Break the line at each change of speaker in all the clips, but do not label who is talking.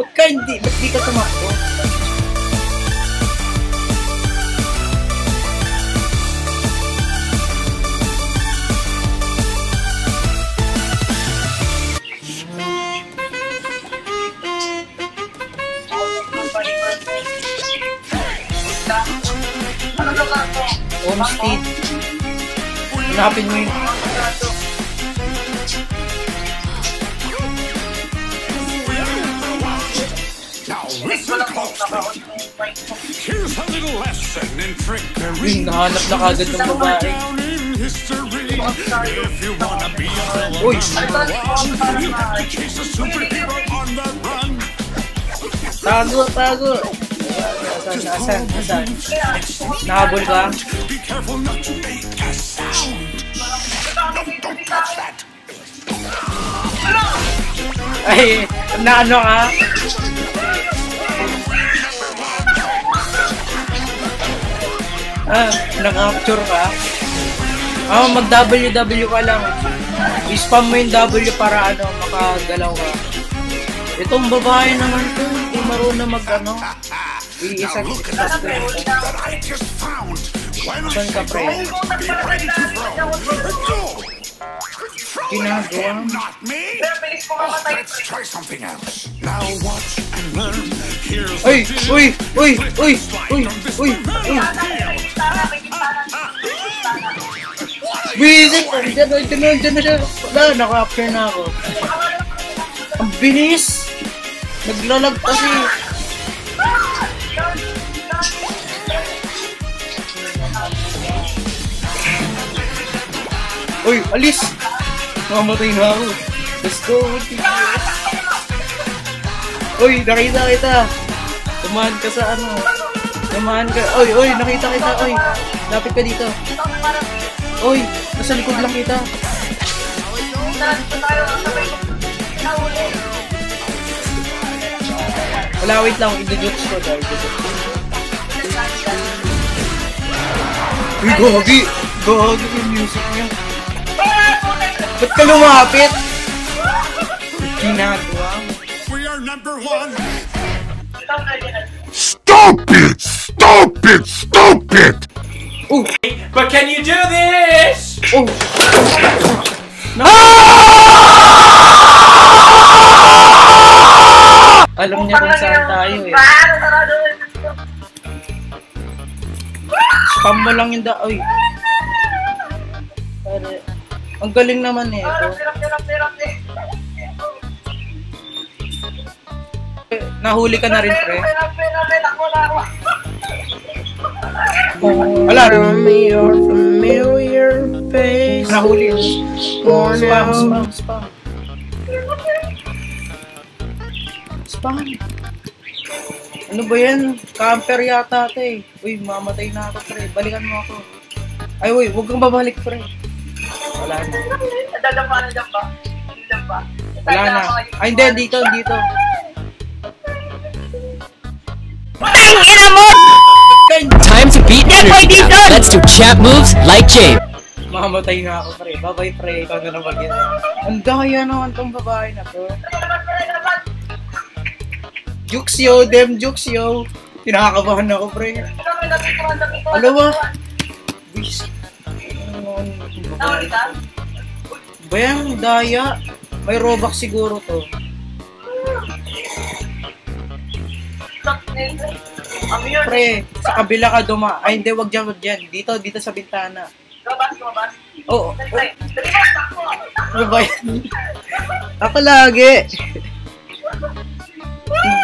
Ba't ka hindi? Ba't di ka tumakbo? Homestead. Hanapin mo yun.
Listen closely. Here's a little lesson in trickery.
nahanap na kagad ng babae.
If you wanna be a you have to chase a superhero on the run.
Tago, tago. Asan, ka?
Be careful not to make a sound. Don't, touch that.
Ay, na ano ka? Ah, naka-capture ka? Ah, mag-WW ka lang. I-spam mo yung W para ano, makagalaw ka. Itong babae naman to, hindi marunong mag ano. Iisa
Look at
isa
I
Saan ka, pre? Ginagawa mo.
Oh, let's try something else. Now watch and learn. Here's
Uy, uy, uy, uy, uy, uy, uy. Diyan, diyan, diyan, diyan na siya. Wala, naka-capture na ako. Ang bilis! Naglalag kasi. Uy, alis! Mamatay na ako. Let's go! Uy, nakita kita! Tumahan ka sa ano. Tumahan ka. Uy, uy, nakita kita. Uy, lapit ka dito. Uy, nasa likod lang kita. Wala, wait lang. Idujukes ko dahil. Uy, gagi! Gagi yung music niya. Ba't ka lumapit? Ginagawa mo.
We are number one.
Stupid! Stupid! Stupid!
Oh!
But can you do this?
Oh! Alam niya kung saan tayo eh. Spam mo lang yung da... Uy! Pare. Ang galing naman eh. Ito. Nahuli ka na rin, pre. Wala
me your familiar face.
Nahuli. Spam,
out.
spam, spam. Spam. Ano ba yan? Camper yata ito eh. Uy, mamatay na ako, pre. Balikan mo ako. Ay, uy, huwag kang babalik, pre. Wala na. Wala na. Ay, hindi. Dito, dito.
Tangina mo!
Time to beat energy. Let's do champ moves like James.
Mamatay na ako, pre. Bye-bye, pre. Ikaw na lang mag Ang daya naman tong babae na to. Juxio, dem Juxio. Pinakakabahan ako, pre. Alam mo? Bis. Ano itong babae na to? Bayang daya. May robak siguro to. Pre, sa kabila ka duma. Ay, hindi, wag dyan, wag dyan. Dito, dito sa bintana. Oo. Oh, ano ba yan? Ako lagi.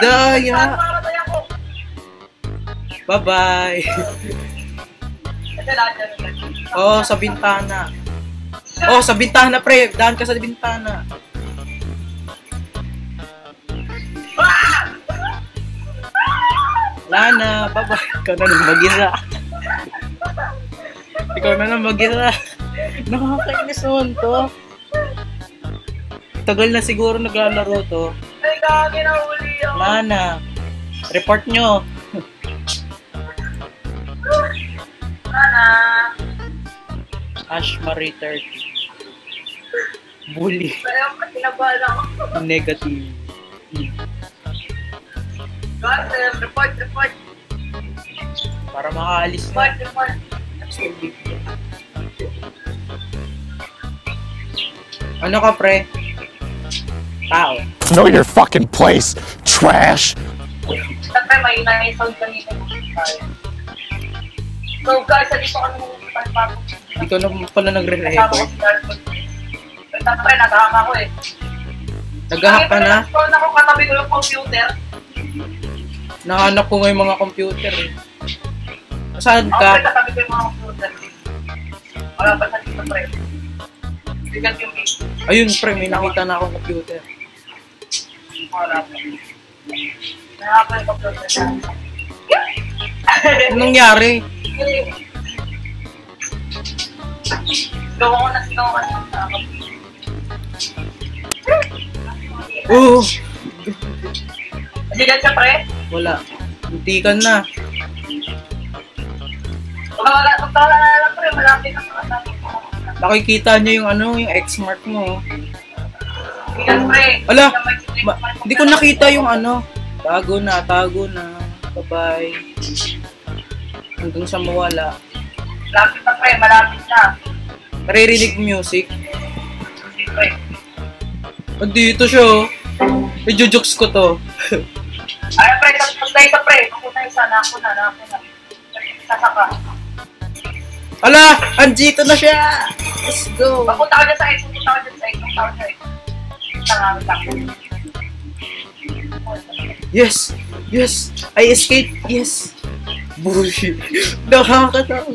Daya. Bye-bye. Oh, sa bintana. Oh, sa bintana, pre. Daan ka sa bintana. Wala na. Bye-bye. Ikaw na lang mag-ira. Ikaw na lang mag-ira. Nakakainis naman to. Tagal na siguro naglalaro to. Wala na. Report nyo. Ash Marie 30. Bully. Negative.
Eh, report, report,
Para makaalis
report,
na.
report.
Ano ka, pre? Tao.
Know your fucking place, trash.
Siyempre, may na sound kanina. So guys, hindi ko ano pagpapo.
Hindi ko na pala nagre-record.
Siyempre, nag-hack ako eh.
Nag-hack ka na?
Scroll ako katabi ko yung computer.
Nahanap ko nga yung mga computer eh. Saan
Ako,
ka?
pre, katabi ko yung mga computer. Wala pa sa dito, pre. Bigat yung mic.
Ayun, pre, may nakita na akong computer.
Wala pa. Nahapa yung computer.
Anong nangyari?
Gawa ko na sigaw ka sa.
Oo!
Bigat siya, pre.
Wala. Muntikan na.
Wala, wala na lang, pre. Malapit na sa.
Nakikita niyo yung ano, yung X-mark mo.
Bigat, pre.
Ala! Hindi ko nakita yung ano. Tago na, tago na. Bye-bye. Hanggang sa mawala.
Malapit na, pre. Malapit na.
Naririnig music.
Hindi, pre.
Andito siya oh. Ijujuks ko to.
Ay, pre. Na isa, pre. Ako na isa. Nako na, nako na. Sasaka.
Ala! Andito na siya! Let's go!
Papunta ka dyan sa X. Papunta ka dyan sa ka dyan sa X. Tanga, tanga.
Yes! Yes! I escaped! Yes! Bullshit! Nakakatawa!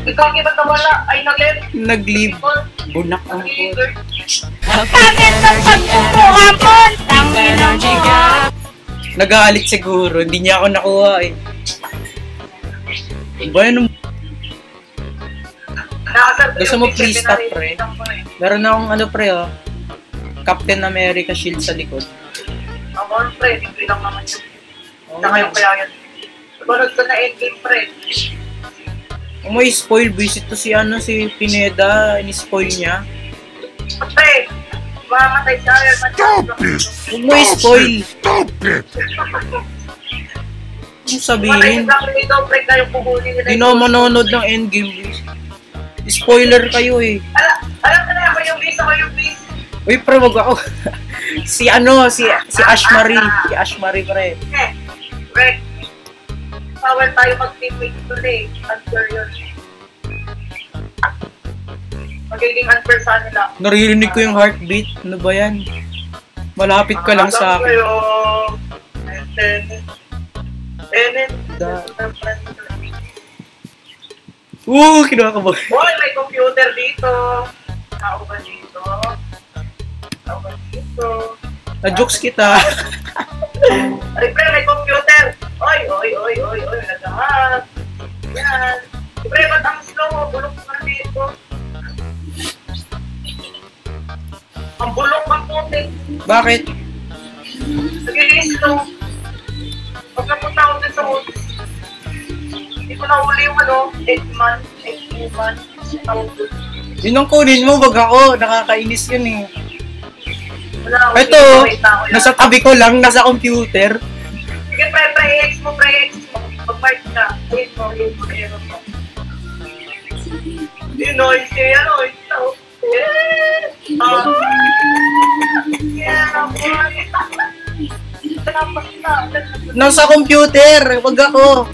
Ikaw ang iba't nawala. Ay, nag-left.
Nag-leave. Bunak ang.
Bakit.
Nagalit siguro. Hindi niya ako nakuha eh. Ba yun? Gusto mo
yung
please
picture
stop,
na
pre? Meron akong ano pre oh. Captain America shield sa likod.
Ako, pre. Hindi lang naman yun.
Oh,
Saka yung kaya yan. Sunod ko na endgame, pre.
May spoil, visit to si ano, si Pineda, ini-spoil niya.
Pre, mamatay siya.
Stop it!
Mo i-spoil.
Stop it!
Mamatay
sabihin, hindi manonood ng endgame. Spoiler kayo eh.
Alam, alam ko na ako yung beast. Ako yung beast.
Uy, pre, wag ako. si ano, si si Ash Marie. Si Ash Marie, pre.
Eh, pre. Bawal tayo mag-teammate tuloy. Unfair yun. Magiging unfair sa nila.
Naririnig ko yung heartbeat. Ano ba yan? Malapit ka lang sa akin.
Da.
Oo, kinakabahan.
Hoy, may computer dito. Tao ba dito? Tao ba dito?
Na-jokes kita.
Ay, pre, may computer. Oy, oy, oy, oy, oy, nagahat. Yan. Pre, ba't ang slow mo? Bulok ka dito. Ang bulok ang putik.
Bakit?
Nagiging slow. Pag napunta ako sa hood, hindi ko nahuli yung ano, 8 man, 8 man, tawag dun.
Yun ang kunin mo, wag ako. Nakakainis yun eh.
Wala.
Ito, nasa tabi ko lang, nasa computer.
Ayun mo, ayun mo, ayun mo. Yun, no, yung siya, yung siya. Yeah. Yeah, boy. Salamat na.
Nasa computer, wag ako.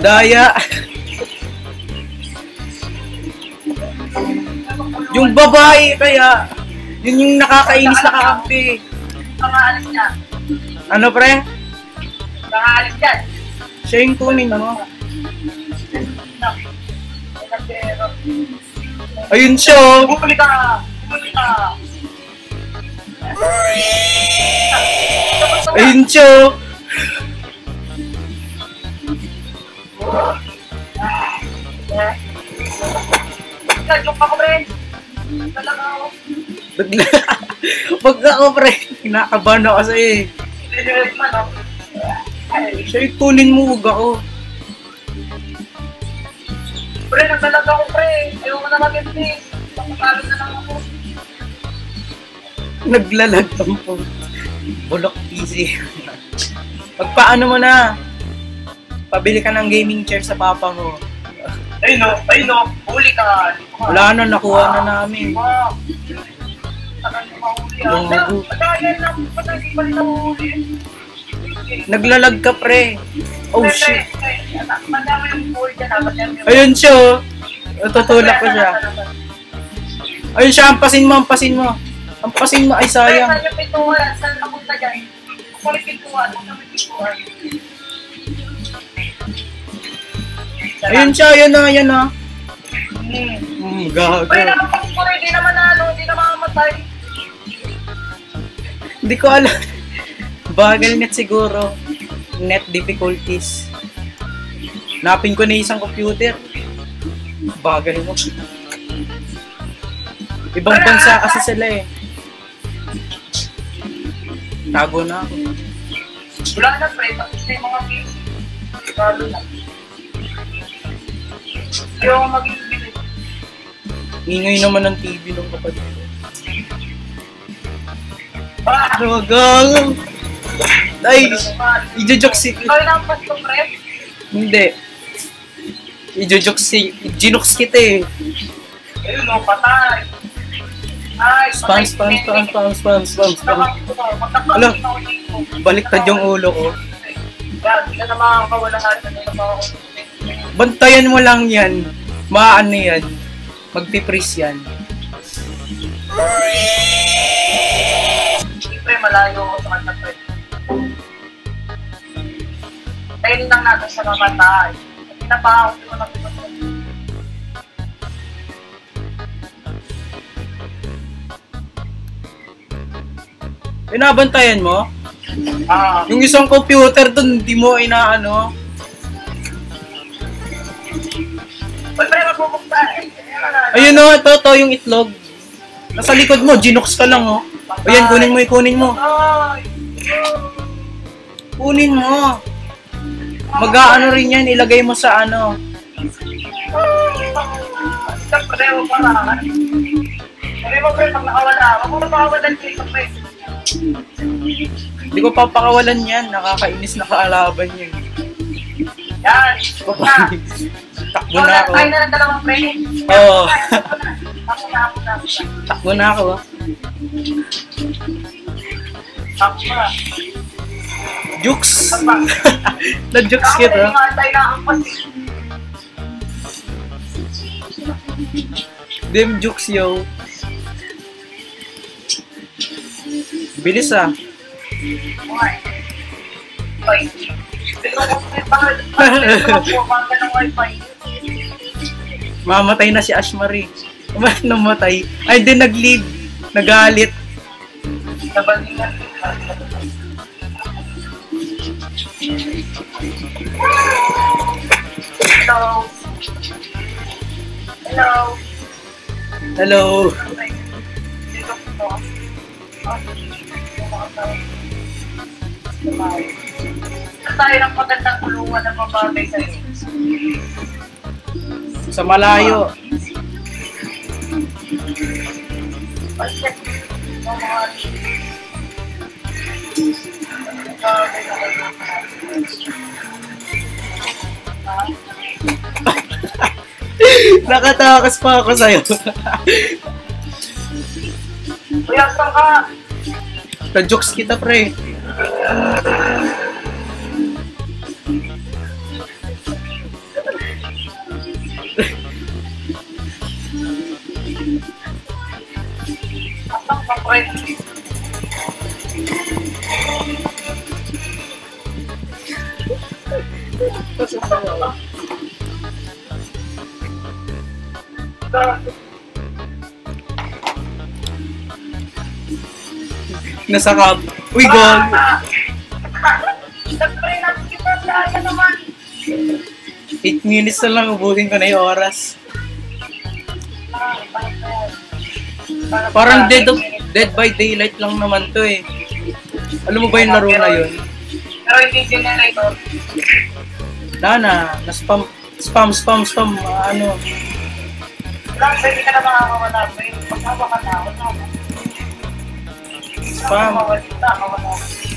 Daya. yung babae kaya, yun yung nakakainis na kakampi.
Pangaalis niya.
Ano pre?
Pangaalis yan.
Siya yung kunin mo. Ayun siya. oh.
bumuli ka. Bumuli ka.
Ayun siya. oh.
Nag-joke ako, pre. Talaga ako.
Bigla. Ako pre. Kinakabahan ako sa'yo eh.
Lililit man, oh.
Siya kunin mo, wag ako.
Pre, nagdalag ako, pre. Ayaw mo na mag-entis. Talo na lang ako.
Naglalag ang po. Bulok PC. Pagpaano mo na? Pabili ka ng gaming chair sa papa mo.
Ay no, ay no, huli ka. Ko
Wala na, nakuha na namin.
Wow. Saka hindi mahuli. ah. Patayan lang, patayan pa rin nahuli.
Naglalag ka, pre. Oh, shit.
Yung...
Ayun siya, oh. Natutulak ko siya. Ayun siya, ampasin mo, ampasin mo. Ampasin mo, ay sayang.
Saan yung pintuan? Saan napunta dyan? May pintuan.
Ayun siya, ayun na, ayun na.
Hmm.
Hmm, gago.
Ay, naman pang puro, hindi naman na ano, hindi naman mamatay.
Hindi ko alam. Bagal net siguro. Net difficulties. Napin ko na isang computer. Bagal mo. Ibang bansa kasi sila eh. Tago na ako.
Wala na, pre. Tapos na yung mga game. Lalo na. Hindi ako maging.
Ingay naman ng TV nung kapatid.
Ah!
Gago. Ay, ijojoke si...
Ikaw yung nampas ko, pre.
Hindi. Ijojoke si... Ginox kita eh.
Ayun, no, patay. Ay,
Spam, spam, spam, spam, spam, spam, spam. Ala. Baliktad yung ulo ko.
Yan, hindi ka na makakawalahan.
Bantayan mo lang yan. Maano yan. Magpipris yan.
Siyempre, malayo ako sa kanya, pre. Ayun lang natin sa mamatay. Na pa ako hindi ko nakita.
Binabantayan mo?
Ah,
Yung isang computer dun, hindi mo inaano.
Uy, pre, magbubukta.
Ayun o, ito, ito yung itlog. Nasa likod mo, ginox ka lang oh. Ayan, kunin mo, kunin mo. Kunin mo. Mag-aano rin yan, ilagay mo sa ano.
Siyempre, huwag pa na. Sabi mo, pre, pag nakawala, huwag mo makawalan dito, pre.
Hindi ko papakawalan yan, nakakainis na kaalaban yan.
Yan, huwag na.
Takbo na ako.
Tayo na ng dalawang pre.
Oo.
Ako na, ako na, ako.
Takbo na ako. ah.
Ako na.
Jukes! Na-jukes kita. Dem jukes yo. Bilis ah. Mamatay na si Ashmarie. Namatay? Ay, di nag-leave. Nagalit.
Nabalingan. Hello. Hello.
Hello.
Tayo ng magandang kulungan ng mabagay sa'yo.
Sa malayo.
Basta, mga
Nakatakas pa ako sa'yo.
Kuya, saan ka?
Na-jokes kita, pre.
Saan ka, pre?
Nasa cab. Uy, gol.
Siyempre, nakikita tayo naman.
8 minutes na lang, ubuhin ko na yung oras. Parang dead, of, dead by daylight lang naman to eh. Alam mo ba yung laro na yun?
Pero hindi generator.
Wala na, na spam, spam, spam, spam, ano.
Wala, pwede ka na makakawala. Pre. Pagkawa ka na, wala na.
Spam.
Mawalita, mawala.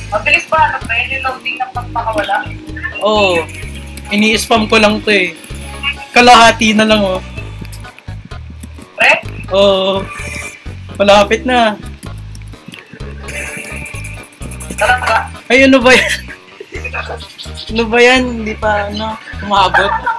Mabilis ba, ano, pre? Yung loading ng pagpakawala?
Oo. Ini-spam ko lang to eh. Kalahati na lang oh.
Pre?
Oo. Malapit na.
Talaga?
Ay, ano ba yan? ano ba yan? Hindi pa, ano, umabot.